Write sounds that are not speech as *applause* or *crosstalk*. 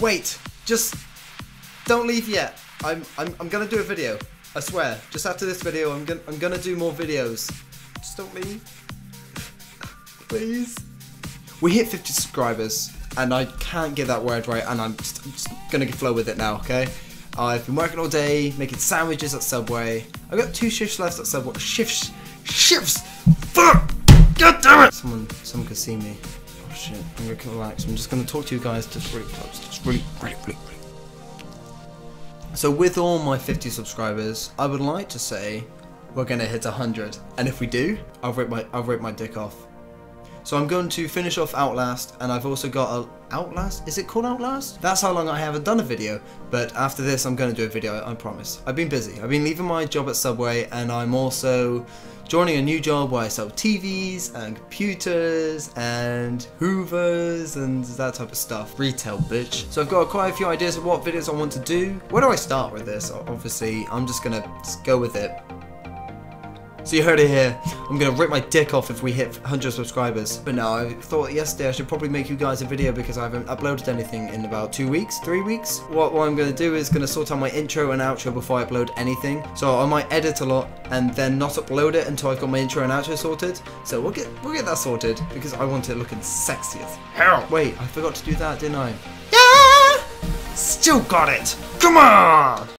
Wait, just don't leave yet. I'm I'm I'm gonna do a video. I swear. Just after this video, I'm gonna I'm gonna do more videos. Just don't leave, *laughs* please. We hit 50 subscribers, and I can't get that word right, and I'm just, I'm just gonna flow with it now. Okay. I've been working all day, making sandwiches at Subway. I've got two shifts left at Subway. Shifts, shifts. Fuck! God damn it! Someone, someone could see me. Oh shit! I'm gonna relax. I'm just gonna talk to you guys just really close, just really, really, really, really. So with all my 50 subscribers, I would like to say we're gonna hit 100, and if we do, I'll rip my I'll rip my dick off. So I'm going to finish off Outlast, and I've also got a Outlast. Is it called Outlast? That's how long I haven't done a video. But after this, I'm going to do a video. I promise. I've been busy. I've been leaving my job at Subway, and I'm also joining a new job where I sell TVs and computers and Hoovers and that type of stuff. Retail, bitch. So I've got quite a few ideas of what videos I want to do. Where do I start with this? Obviously, I'm just gonna go with it. So you heard it here. I'm gonna rip my dick off if we hit 100 subscribers. But no, I thought yesterday I should probably make you guys a video because I haven't uploaded anything in about two weeks, three weeks. What, what I'm gonna do is gonna sort out my intro and outro before I upload anything. So I might edit a lot and then not upload it until I've got my intro and outro sorted. So we'll get we'll get that sorted because I want it looking sexy as hell. Wait, I forgot to do that, didn't I? Yeah! Still got it! Come on!